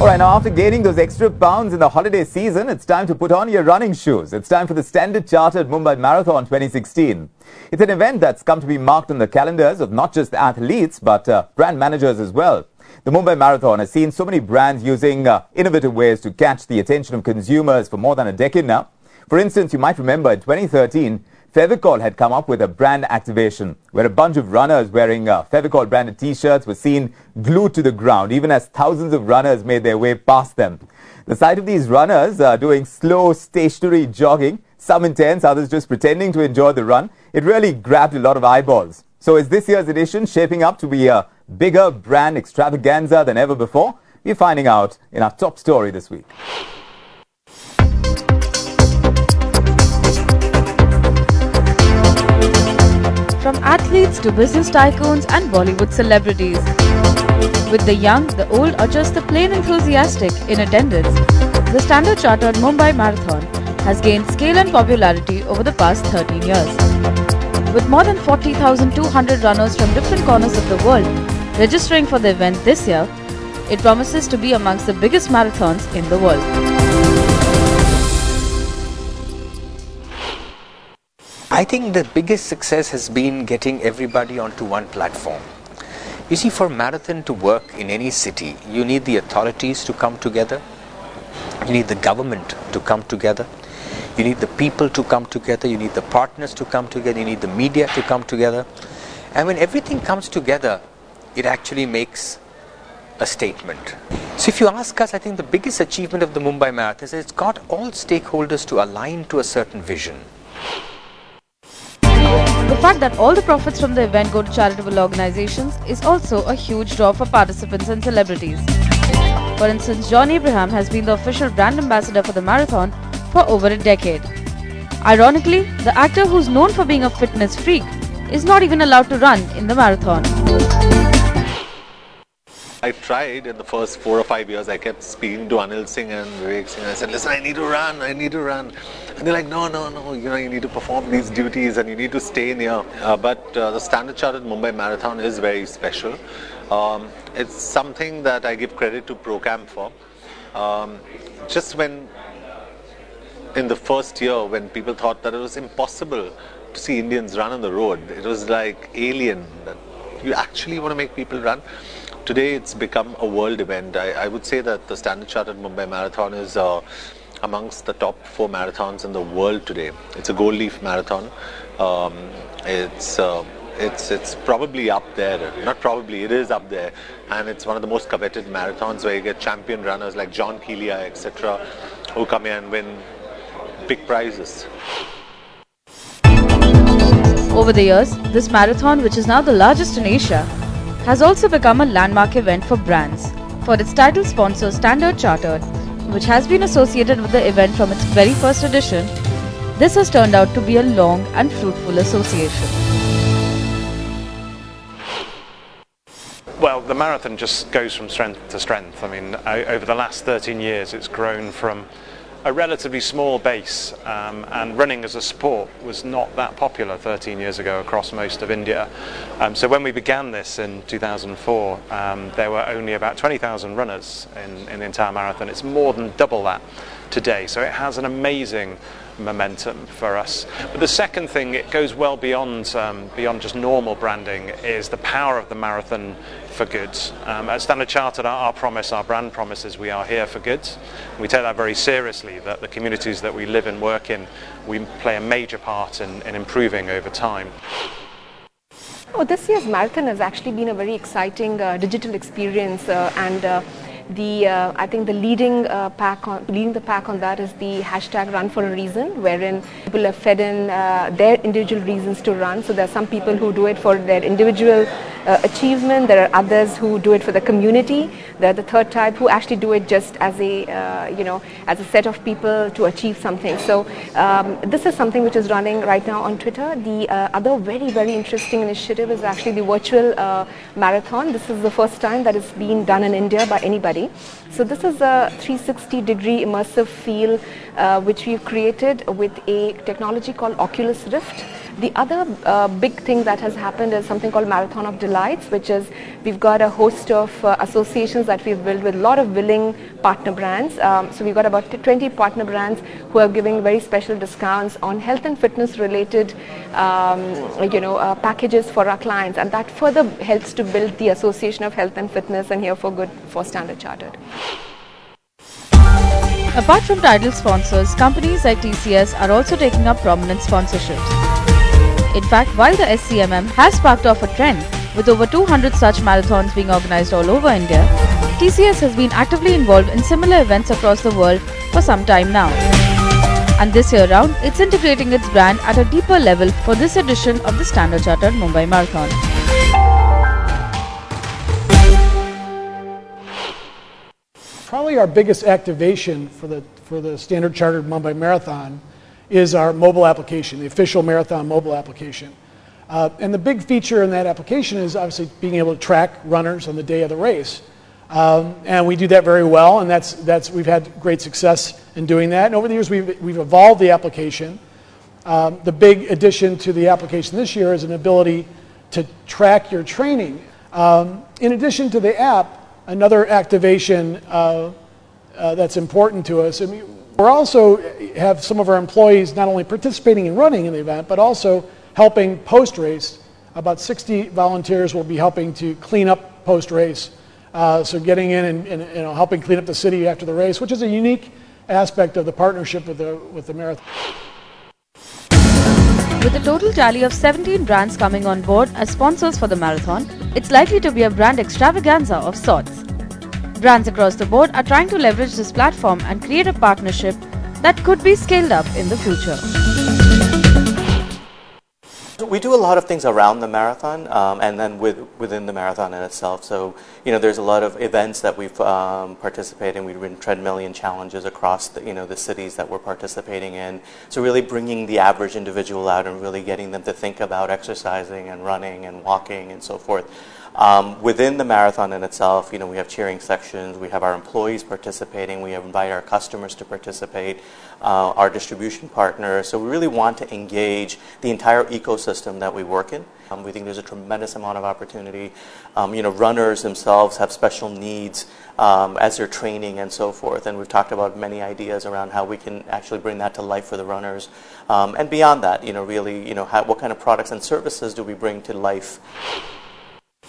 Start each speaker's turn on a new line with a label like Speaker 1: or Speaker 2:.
Speaker 1: All right, now after gaining those extra pounds in the holiday season, it's time to put on your running shoes. It's time for the Standard Chartered Mumbai Marathon 2016. It's an event that's come to be marked on the calendars of not just athletes, but uh, brand managers as well. The Mumbai Marathon has seen so many brands using uh, innovative ways to catch the attention of consumers for more than a decade now. For instance, you might remember in 2013, Fevicol had come up with a brand activation where a bunch of runners wearing uh, Fevicol branded t-shirts were seen glued to the ground even as thousands of runners made their way past them. The sight of these runners uh, doing slow stationary jogging, some intense, others just pretending to enjoy the run, it really grabbed a lot of eyeballs. So is this year's edition shaping up to be a bigger brand extravaganza than ever before? We're finding out in our top story this week.
Speaker 2: From athletes to business tycoons and Bollywood celebrities. With the young, the old or just the plain enthusiastic in attendance, the Standard Chartered Mumbai Marathon has gained scale and popularity over the past 13 years. With more than 40,200 runners from different corners of the world registering for the event this year, it promises to be amongst the biggest marathons in the world.
Speaker 3: I think the biggest success has been getting everybody onto one platform. You see, for marathon to work in any city, you need the authorities to come together, you need the government to come together, you need the people to come together, you need the partners to come together, you need the media to come together. And when everything comes together, it actually makes a statement. So if you ask us, I think the biggest achievement of the Mumbai Marathon is it's got all stakeholders to align to a certain vision.
Speaker 2: The fact that all the profits from the event go to charitable organizations is also a huge draw for participants and celebrities. For instance, John Abraham has been the official brand ambassador for the marathon for over a decade. Ironically, the actor who's known for being a fitness freak is not even allowed to run in the marathon.
Speaker 4: I tried in the first four or five years. I kept speaking to Anil Singh and Vivek Singh. I said, "Listen, I need to run. I need to run." And they're like, "No, no, no. You know, you need to perform these duties and you need to stay in here." Uh, but uh, the Standard Chartered Mumbai Marathon is very special. Um, it's something that I give credit to Procam for. Um, just when in the first year, when people thought that it was impossible to see Indians run on the road, it was like alien that you actually want to make people run today it's become a world event. I, I, would say that the Standard Chartered Mumbai Marathon is uh, amongst the top four marathons in the world today. It's a gold label marathon. Um, it's uh, it's it's probably up there. Not probably, it is up there, and it's one of the most coveted marathons where you get champion runners like John Kelai, etc., who come here and win big prizes.
Speaker 2: Over the years, this marathon, which is now the largest in Asia, has also become a landmark event for brands. For its title sponsor Standard Chartered, which has been associated with the event from its very first edition, this has turned out to be a long and fruitful association.
Speaker 5: Well, the marathon just goes from strength to strength. I mean, over the last 13 years, it's grown from a relatively small base um, and running as a sport was not that popular 13 years ago across most of India. Um, so when we began this in 2004 um, there were only about 20,000 runners in, in the entire marathon. It's more than double that today so it has an amazing momentum for us. But the second thing, it goes well beyond um, beyond just normal branding, is the power of the marathon for good. Um, at Standard Chartered, our, our, promise, our brand promise is we are here for good. We take that very seriously, that the communities that we live and work in, we play a major part in, in improving over time.
Speaker 6: Oh, this year's marathon has actually been a very exciting uh, digital experience uh, and uh, the uh, I think the leading uh, pack on leading the pack on that is the hashtag Run for a Reason, wherein people have fed in uh, their individual reasons to run. So there are some people who do it for their individual uh, achievement. There are others who do it for the community. There are the third type who actually do it just as a uh, you know as a set of people to achieve something. So um, this is something which is running right now on Twitter. The uh, other very very interesting initiative is actually the virtual marathon. This is the first time that it's been done in India by anybody. So this is a 360 degree immersive feel uh, which we've created with a technology called Oculus Rift. The other uh, big thing that has happened is something called Marathon of Delights, which is we've got a host of uh, associations that we've built with a lot of willing partner brands. Um, so we've got about 20 partner brands who are giving very special discounts on health and fitness related, um, you know, uh, packages for our clients, and that further helps to build the Association of Health and Fitness and Here for Good for Standard Chartered.
Speaker 2: Apart from title sponsors, companies like TCS are also taking up prominent sponsorships. In fact, while the SCMM has sparked off a trend, with over 200 such marathons being organized all over India, TCS has been actively involved in similar events across the world for some time now. And this year round, it's integrating its brand at a deeper level for this edition of the Standard Chartered Mumbai Marathon.
Speaker 7: Probably our biggest activation for the, for the Standard Chartered Mumbai Marathon is our mobile application, the official marathon mobile application. Uh, and the big feature in that application is obviously being able to track runners on the day of the race. Um, and we do that very well, and that's, that's, we've had great success in doing that. And over the years, we've, we've evolved the application. Um, the big addition to the application this year is an ability to track your training. Um, in addition to the app, another activation uh, uh, that's important to us, I mean, we also have some of our employees not only participating in running in the event, but also helping post-race. About 60 volunteers will be helping to clean up post-race. Uh, so getting in and, and you know, helping clean up the city after the race, which is a unique aspect of the partnership with the, with the marathon.
Speaker 2: With a total tally of 17 brands coming on board as sponsors for the marathon, it's likely to be a brand extravaganza of sorts. Brands across the board are trying to leverage this platform and create a partnership that could be scaled up in the future.
Speaker 8: We do a lot of things around the marathon um, and then with, within the marathon in itself. So, you know, there's a lot of events that we've um, participated in. We've been treadmillion challenges across the, you know, the cities that we're participating in. So really bringing the average individual out and really getting them to think about exercising and running and walking and so forth. Um, within the marathon in itself, you know, we have cheering sections, we have our employees participating, we invite our customers to participate, uh, our distribution partners. So we really want to engage the entire ecosystem that we work in. Um, we think there's a tremendous amount of opportunity. Um, you know, runners themselves have special needs um, as they're training and so forth. And we've talked about many ideas around how we can actually bring that to life for the runners. Um, and beyond that, you know, really, you know, how, what kind of products and services do we bring to life